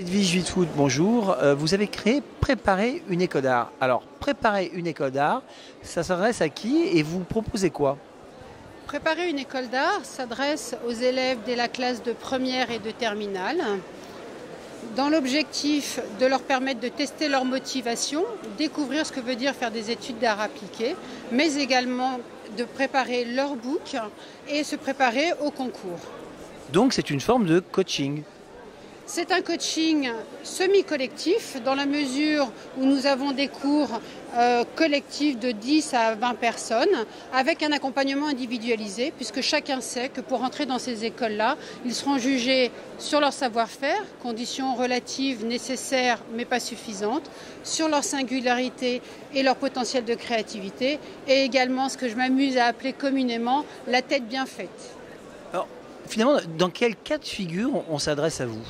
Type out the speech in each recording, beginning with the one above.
Edwige Wittfoot, bonjour. Euh, vous avez créé Préparer une école d'art. Alors, Préparer une école d'art, ça s'adresse à qui et vous proposez quoi? Préparer une école d'art s'adresse aux élèves dès la classe de première et de terminale dans l'objectif de leur permettre de tester leur motivation, découvrir ce que veut dire faire des études d'art appliqué, mais également de préparer leur book et se préparer au concours. Donc c'est une forme de coaching. C'est un coaching semi-collectif dans la mesure où nous avons des cours euh, collectifs de 10 à 20 personnes avec un accompagnement individualisé puisque chacun sait que pour entrer dans ces écoles-là, ils seront jugés sur leur savoir-faire, conditions relatives nécessaires mais pas suffisantes, sur leur singularité et leur potentiel de créativité et également ce que je m'amuse à appeler communément la tête bien faite. Alors, finalement, dans quel cas de figure on s'adresse à vous?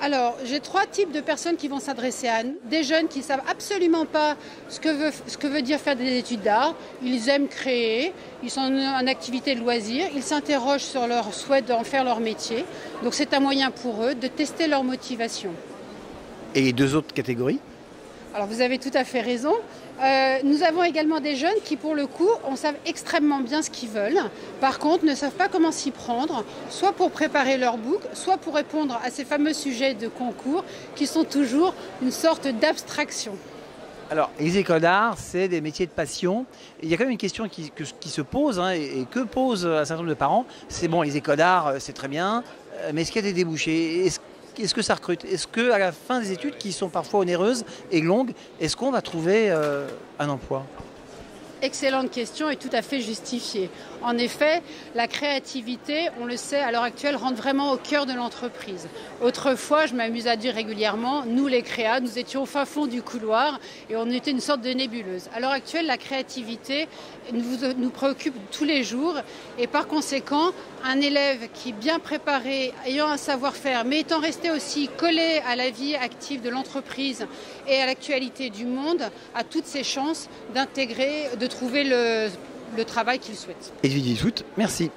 Alors, j'ai trois types de personnes qui vont s'adresser à nous. Des jeunes qui ne savent absolument pas ce que, veut, ce que veut dire faire des études d'art. Ils aiment créer, ils sont en activité de loisir, ils s'interrogent sur leur souhait d'en faire leur métier. Donc, c'est un moyen pour eux de tester leur motivation. Et deux autres catégories? Alors vous avez tout à fait raison. Euh, nous avons également des jeunes qui, pour le coup, on savent extrêmement bien ce qu'ils veulent. Par contre, ne savent pas comment s'y prendre, soit pour préparer leur book, soit pour répondre à ces fameux sujets de concours qui sont toujours une sorte d'abstraction. Alors, les écoles d'art, c'est des métiers de passion. Il y a quand même une question qui, se pose, hein, et, que pose un certain nombre de parents. C'est bon, les écoles d'art, euh, c'est très bien, euh, mais est-ce qu'il y a des débouchés? Est-ce que ça recrute? Est-ce qu'à la fin des études, qui sont parfois onéreuses et longues, est-ce qu'on va trouver euh, un emploi? Excellente question et tout à fait justifiée. En effet, la créativité, on le sait, à l'heure actuelle, rentre vraiment au cœur de l'entreprise. Autrefois, je m'amuse à dire régulièrement, nous les créas, nous étions au fin fond du couloir et on était une sorte de nébuleuse. À l'heure actuelle, la créativité nous, préoccupe tous les jours et par conséquent, un élève qui est bien préparé, ayant un savoir-faire, mais étant resté aussi collé à la vie active de l'entreprise et à l'actualité du monde, a toutes ses chances d'intégrer, de trouver le, travail qu'il souhaite. Et Foot, merci.